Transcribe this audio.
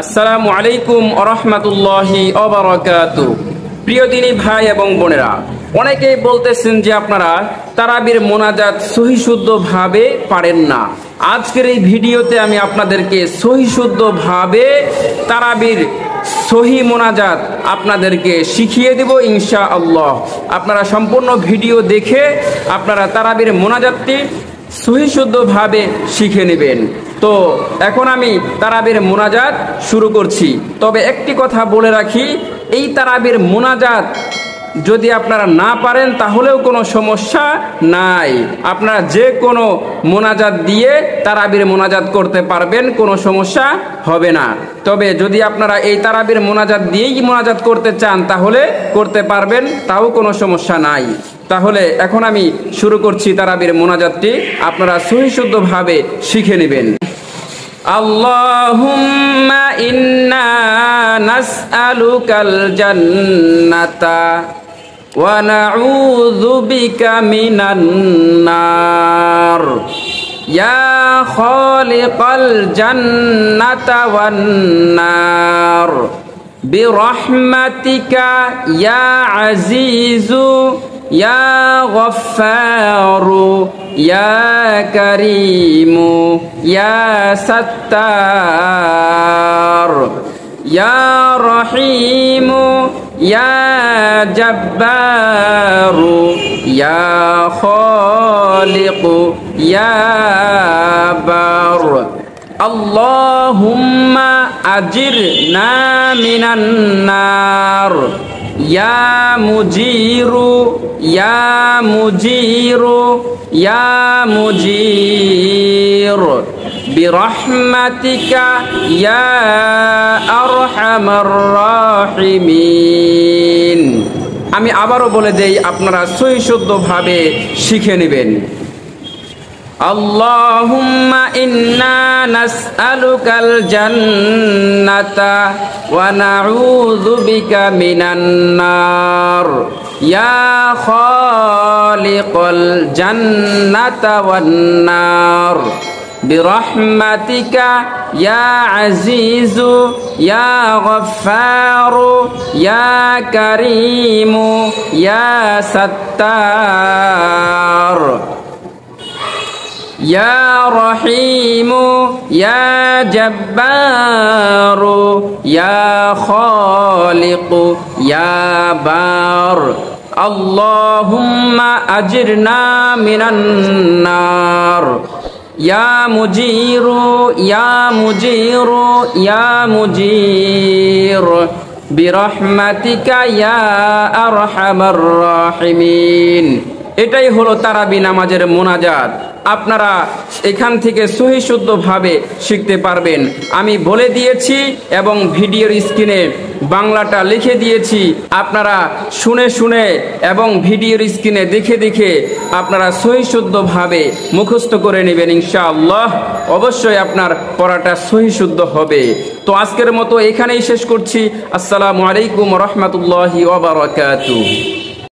আসসালামু আলাইকুম আরহামাতুল্লাহি অবরাকাত প্রিয় দিনী ভাই এবং বোনেরা, অনেকেই বলতেছেন যে আপনারা তারাবির মোনাজাত সহি ভাবে পারেন না। আজকের এই ভিডিওতে আমি আপনাদেরকে সহি ভাবে তারাবির সহি মোনাজাত আপনাদেরকে শিখিয়ে দেব ইনশা আল্লাহ আপনারা সম্পূর্ণ ভিডিও দেখে আপনারা তারাবির মোনাজাতটি সহিশুদ্ধভাবে শিখে নেবেন। তো এখন আমি তারাবির মোনাজাত শুরু করছি। তবে একটি কথা বলে রাখি, এই তারাবির মোনাজাত যদি আপনারা না পারেন, তাহলেও কোনো সমস্যা নাই। আপনারা যে কোনো মোনাজাত দিয়ে তারাবির মোনাজাত করতে পারবেন, কোনো সমস্যা হবে না। তবে যদি আপনারা এই তারাবির মোনাজাত দিয়েই মোনাজাত করতে চান, তাহলে করতে পারবেন, তাও কোনো সমস্যা নাই। তাহলে এখন আমি শুরু করছি তারাবির মোনাজাতটি আপনারা সহিশুদ্ধভাবে শিখে নেবেন আল্লাহুম্মা ইন্না নাসআলুকাল জান্নাতা ওয়া নাউযু বিকা মিনান নার ইয়া খালিকাল জান্নাতা ওয়ান নার برحمتك يا عزيز يا غفار يا كريم يا ستار يا رحيم يا جبار يا خالق يا بار. اللهم أجرنا من النار. يا مجير يا مجير يا مجير برحمتك يا أرحم الراحمين আমি আবারও বলে দেই আপনারা সই ভাবে শিখে নেবেন اللهم إنا نسألك الجنة ونعوذ بك من النار. يا خالق الجنة والنار. برحمتك يا عزيز يا غفار يا كريم يا ستار. يا رحيم يا جبار يا خالق يا بار اللهم أجرنا من النار يا مجير يا مجير يا مجير برحمتك يا أرحم الراحمين এটাই হলো তারাবি নামাজের মোনাজাত আপনারা এখান থেকে সহি ভাবে শিখতে পারবেন। আমি বলে দিয়েছি এবং ভিডিওর স্ক্রিনে বাংলাটা লিখে দিয়েছি। আপনারা শুনে শুনে এবং ভিডিওর স্ক্রিনে দেখে দেখে আপনারা সহি ভাবে মুখস্থ করে নেবেন ইনশাআল্লাহ। অবশ্যই আপনার পড়াটা সহি শুদ্ধ হবে। তো আজকের মতো এখানেই শেষ করছি। আসসালামু আলাইকুম রহমতুল্লাহি ওবরাকাতু